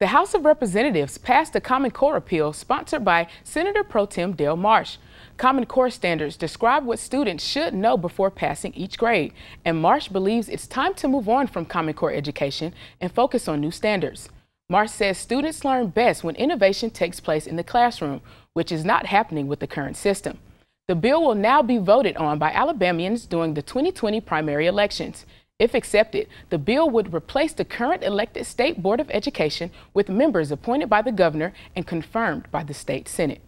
The House of Representatives passed a Common Core appeal sponsored by Senator Pro Tem Dale Marsh. Common Core standards describe what students should know before passing each grade, and Marsh believes it's time to move on from Common Core education and focus on new standards. Marsh says students learn best when innovation takes place in the classroom, which is not happening with the current system. The bill will now be voted on by Alabamians during the 2020 primary elections. If accepted, the bill would replace the current elected State Board of Education with members appointed by the governor and confirmed by the state Senate.